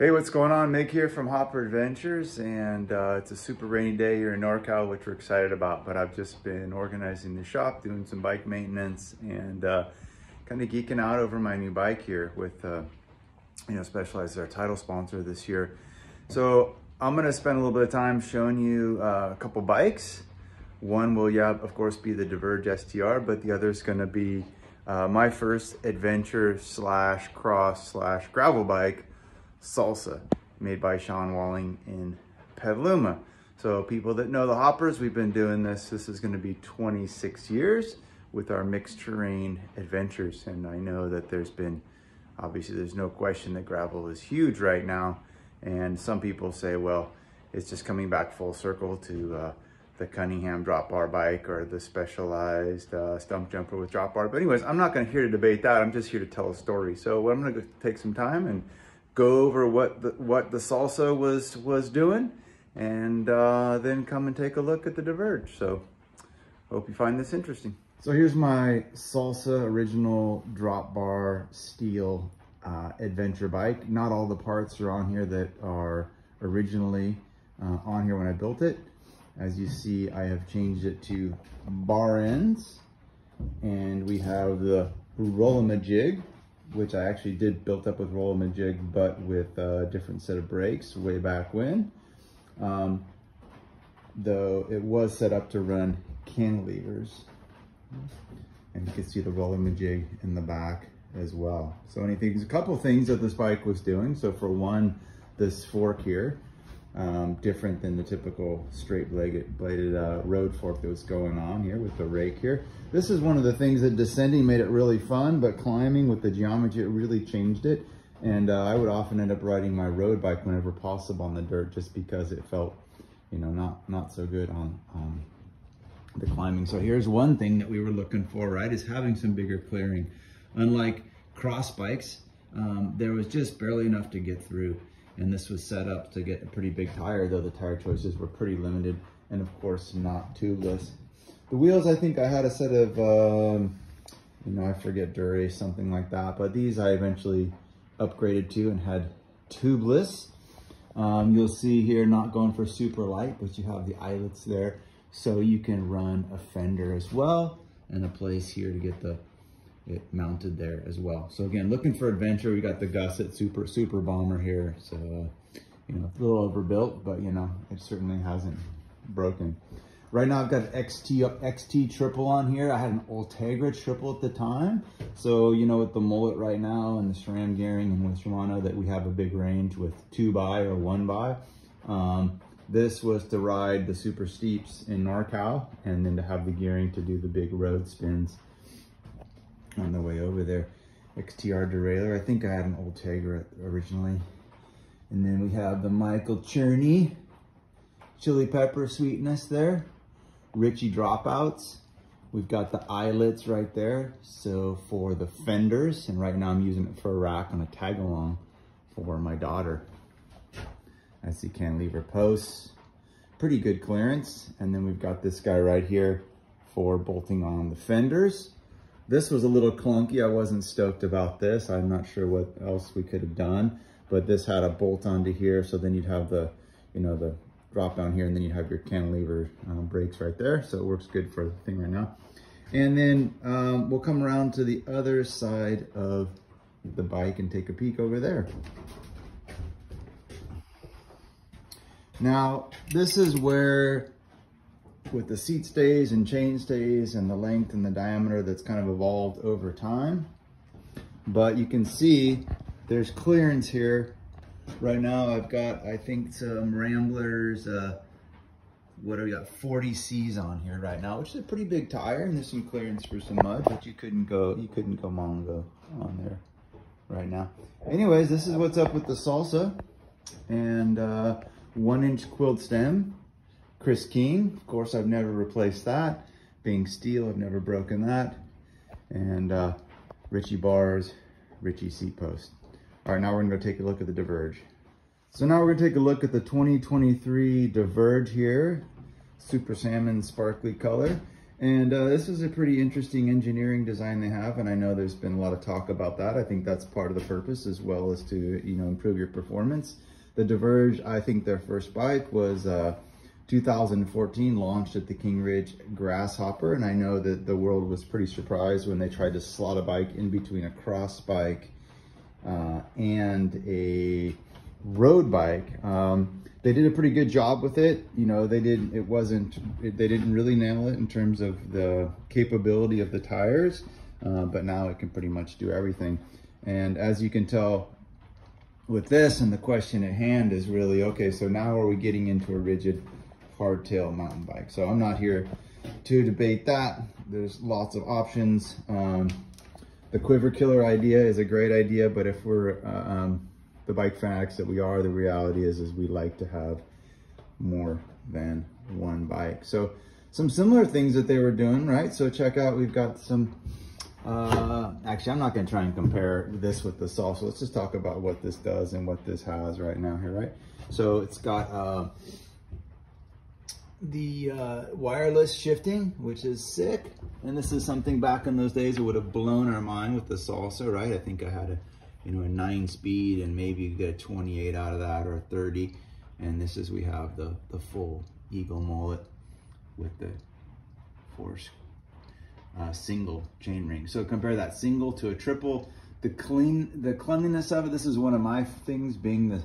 Hey, what's going on? Mick here from Hopper Adventures, and uh, it's a super rainy day here in NorCal, which we're excited about, but I've just been organizing the shop, doing some bike maintenance, and uh, kind of geeking out over my new bike here with, uh, you know, Specialized our title sponsor this year. So I'm gonna spend a little bit of time showing you uh, a couple bikes. One will, yeah, of course, be the Diverge STR, but the other is gonna be uh, my first adventure slash cross slash gravel bike, Salsa, made by Sean Walling in Petaluma. So people that know the hoppers, we've been doing this. This is gonna be 26 years with our mixed terrain adventures. And I know that there's been, obviously there's no question that gravel is huge right now. And some people say, well, it's just coming back full circle to uh, the Cunningham drop bar bike or the specialized uh, Stumpjumper with drop bar. But anyways, I'm not gonna here to debate that. I'm just here to tell a story. So I'm gonna take some time and go over what the, what the salsa was was doing and uh, then come and take a look at the Diverge. So hope you find this interesting. So here's my Salsa original drop bar steel uh, adventure bike. Not all the parts are on here that are originally uh, on here when I built it. As you see, I have changed it to bar ends and we have the Roll-A-Majig which I actually did built up with Roll-A-Majig, but with a different set of brakes way back when. Um, though it was set up to run cantilevers. And you can see the Roll-A-Majig in the back as well. So anything, a couple things that this bike was doing. So for one, this fork here, um, different than the typical straight bladed, bladed uh, road fork that was going on here with the rake here. This is one of the things that descending made it really fun, but climbing with the geometry, it really changed it. And uh, I would often end up riding my road bike whenever possible on the dirt just because it felt, you know, not, not so good on the climbing. So here's one thing that we were looking for, right, is having some bigger clearing. Unlike cross bikes, um, there was just barely enough to get through and this was set up to get a pretty big tire, though the tire choices were pretty limited, and of course not tubeless. The wheels, I think I had a set of, um, you know, I forget Dura, something like that, but these I eventually upgraded to and had tubeless. Um, you'll see here, not going for super light, but you have the eyelets there, so you can run a fender as well, and a place here to get the it mounted there as well. So again, looking for adventure. We got the Gusset Super Super Bomber here. So, uh, you know, a little overbuilt, but you know, it certainly hasn't broken. Right now I've got XT, XT triple on here. I had an Ultegra triple at the time. So, you know, with the mullet right now and the SRAM gearing and with Shimano that we have a big range with two by or one by. Um, this was to ride the super steeps in NorCal and then to have the gearing to do the big road spins on the way over there. XTR derailleur. I think I had an Ultegra originally. And then we have the Michael Cherney chili pepper sweetness there. Ritchey dropouts. We've got the eyelets right there. So for the fenders, and right now I'm using it for a rack on a tag along for my daughter. I see cantilever posts. Pretty good clearance. And then we've got this guy right here for bolting on the fenders. This was a little clunky. I wasn't stoked about this. I'm not sure what else we could have done, but this had a bolt onto here. So then you'd have the, you know, the drop down here and then you have your cantilever um, brakes right there. So it works good for the thing right now. And then um, we'll come around to the other side of the bike and take a peek over there. Now, this is where with the seat stays and chain stays and the length and the diameter that's kind of evolved over time. But you can see there's clearance here. Right now I've got, I think some Ramblers, uh, what do we got, 40 Cs on here right now, which is a pretty big tire and there's some clearance for some mud, but you couldn't go, you couldn't go Mongo on there right now. Anyways, this is what's up with the Salsa and uh, one inch quill stem Chris King, of course, I've never replaced that. Being steel, I've never broken that. And uh, Ritchey bars, Ritchey seat post. All right, now we're gonna go take a look at the Diverge. So now we're gonna take a look at the 2023 Diverge here, Super Salmon sparkly color. And uh, this is a pretty interesting engineering design they have, and I know there's been a lot of talk about that. I think that's part of the purpose as well as to, you know, improve your performance. The Diverge, I think their first bike was uh, 2014, launched at the King Ridge Grasshopper, and I know that the world was pretty surprised when they tried to slot a bike in between a cross bike uh, and a road bike. Um, they did a pretty good job with it. You know, they didn't, it wasn't, it, they didn't really nail it in terms of the capability of the tires, uh, but now it can pretty much do everything. And as you can tell with this and the question at hand is really, okay, so now are we getting into a rigid hardtail mountain bike? So I'm not here to debate that. There's lots of options. Um, the quiver killer idea is a great idea, but if we're, uh, um, the bike fanatics that we are, the reality is, is we like to have more than one bike. So some similar things that they were doing, right? So check out, we've got some, uh, actually, I'm not gonna try and compare this with the Salsa. Let's just talk about what this does and what this has right now here, right? So it's got uh, the uh, wireless shifting, which is sick. And this is something back in those days that would have blown our mind with the Salsa, right? I think I had a you know, a nine speed and maybe you get a 28 out of that or a 30. And this is, we have the, the full Eagle mullet with the force uh, single chain ring. So compare that single to a triple. The clean, the cleanliness of it, this is one of my things being the,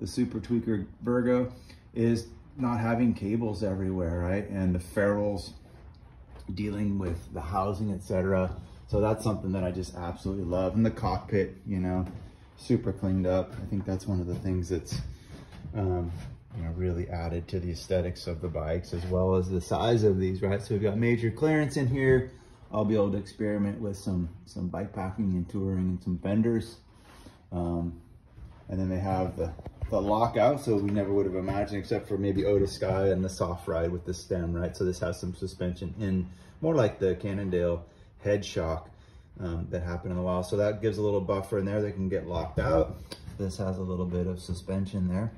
the Super Tweaker Virgo, is not having cables everywhere, right? And the ferrules dealing with the housing, etc. So that's something that I just absolutely love. And the cockpit, you know, super cleaned up. I think that's one of the things that's, um, you know, really added to the aesthetics of the bikes as well as the size of these, right? So we've got major clearance in here. I'll be able to experiment with some, some bike packing and touring and some fenders. Um, and then they have the, the lockout, so we never would have imagined except for maybe Otis Guy and the soft ride with the stem, right? So this has some suspension in more like the Cannondale Headshok um, that happened in a while. So that gives a little buffer in there that can get locked out. This has a little bit of suspension there.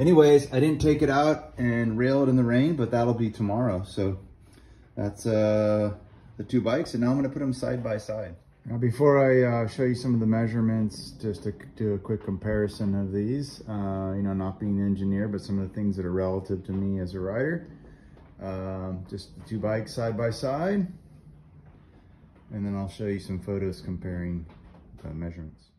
Anyways, I didn't take it out and rail it in the rain, but that'll be tomorrow. So that's uh, the two bikes, and now I'm gonna put them side by side. Now before I uh, show you some of the measurements, just to do a quick comparison of these, uh, you know, not being an engineer, but some of the things that are relative to me as a rider. Um, just the two bikes side by side and then I'll show you some photos comparing the measurements.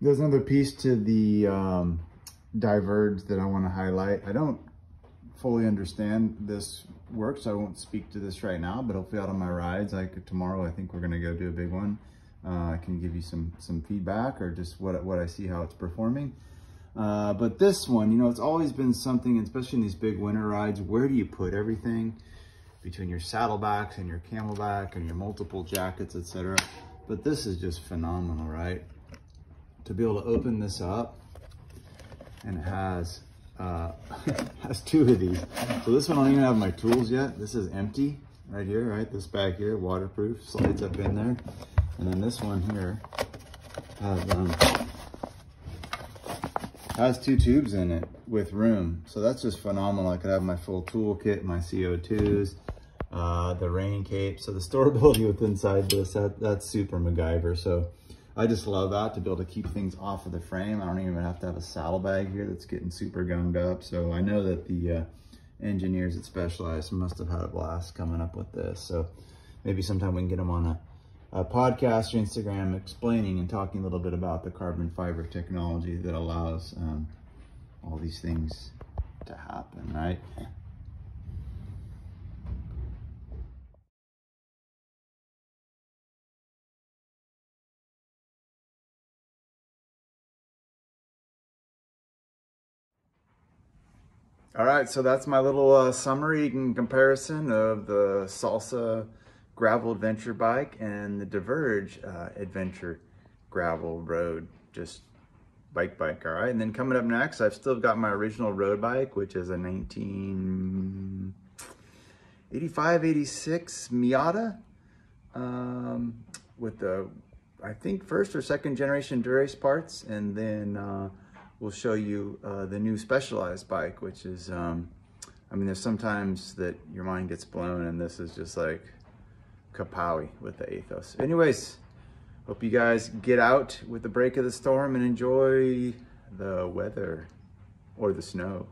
There's another piece to the um, Diverge that I want to highlight. I don't fully understand this work, so I won't speak to this right now, but hopefully out on my rides, like tomorrow, I think we're gonna go do a big one. Uh, I can give you some some feedback or just what, what I see, how it's performing. Uh, but this one, you know, it's always been something, especially in these big winter rides, where do you put everything between your saddlebacks and your CamelBak and your multiple jackets, etc. But this is just phenomenal, right? To be able to open this up and it has uh, has two of these. So this one I don't even have my tools yet. This is empty right here, right? This bag here, waterproof, slides up in there. And then this one here has, um, has two tubes in it with room. So that's just phenomenal. I could have my full toolkit, my CO2s, uh, the rain cape. So the storability with inside this, that, that's super MacGyver. So I just love that to be able to keep things off of the frame. I don't even have to have a saddlebag here that's getting super gummed up. So I know that the uh, engineers at Specialized must have had a blast coming up with this. So maybe sometime we can get them on a, a podcast or Instagram explaining and talking a little bit about the carbon fiber technology that allows um, all these things to happen, right? All right, so that's my little uh, summary and comparison of the Salsa gravel adventure bike and the Diverge uh, adventure gravel road just bike bike, all right? And then coming up next, I've still got my original road bike, which is a 1985, 86 Miyata um, with the, I think, first or second generation Dura-Ace parts. And then uh, we'll show you uh, the new Specialized bike, which is, um, I mean, there's sometimes that your mind gets blown and this is just like kapowie with the Aethos. Anyways, Hope you guys get out with the break of the storm and enjoy the weather or the snow.